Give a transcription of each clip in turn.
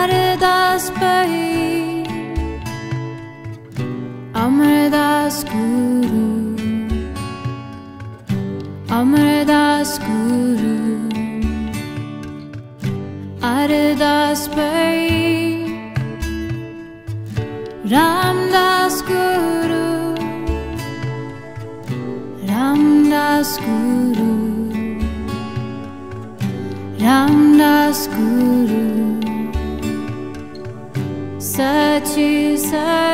Amardas Bhayee Amardas Guru Amardas Guru Ardas Bhayee Ramdas Guru Ramdas Guru Sachi Sahi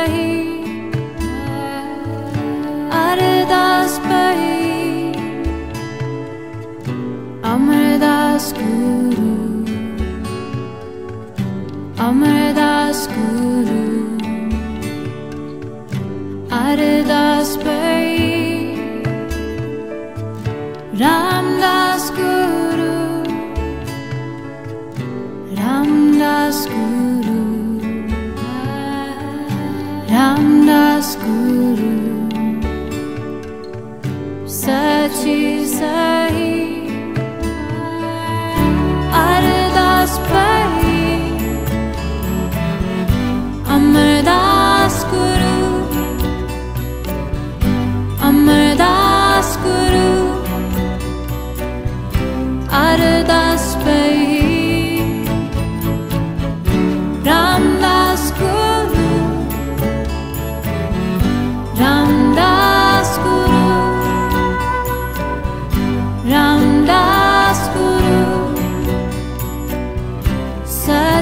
Ramdas Guru Sachi Ardas Bhayee Amardas Guru Amardas Guru Ardas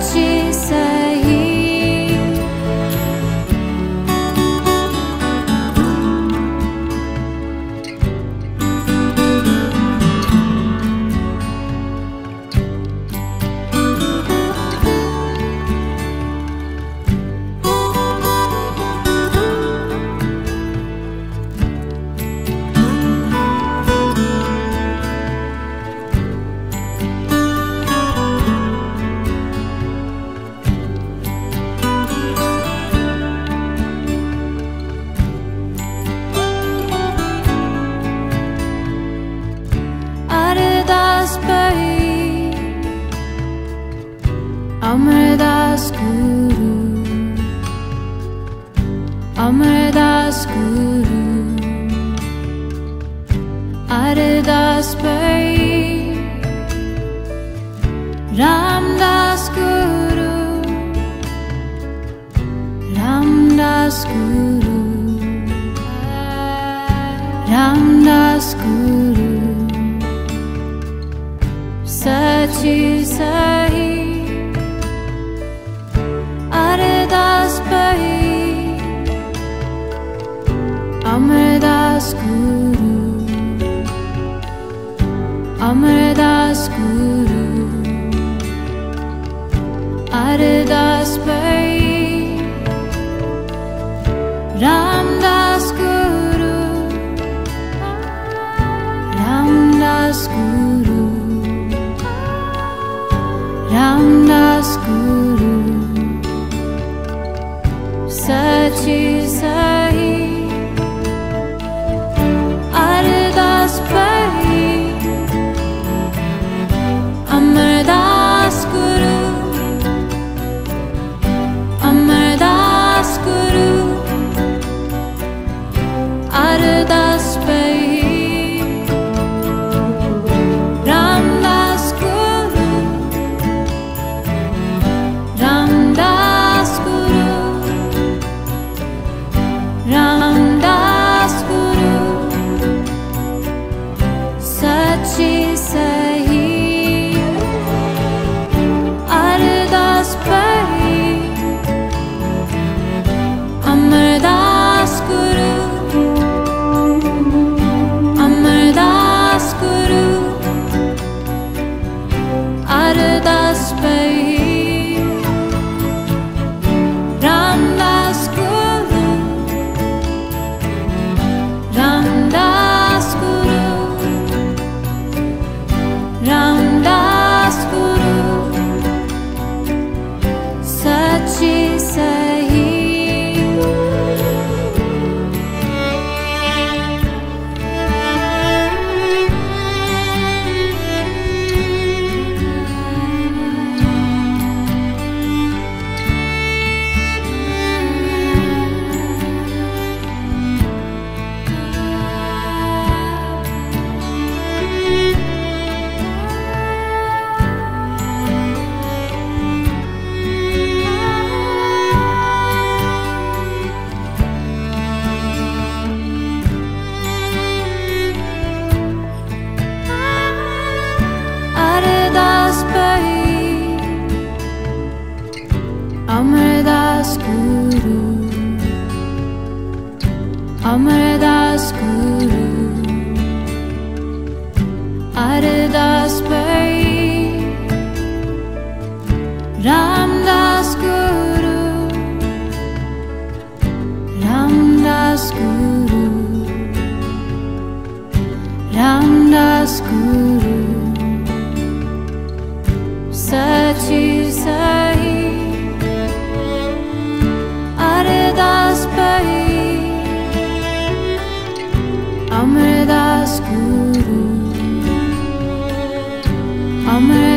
Sachi Sahi Ardas Ramdas Guru. Sachi Sahi Ardas Bhayee Amardas Guru. Amardas Guru Ramdas Guru Sachi Amar Das Guru Amar Das Guru Ardas Bhayee Guru Guru Guru Guru Amar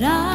La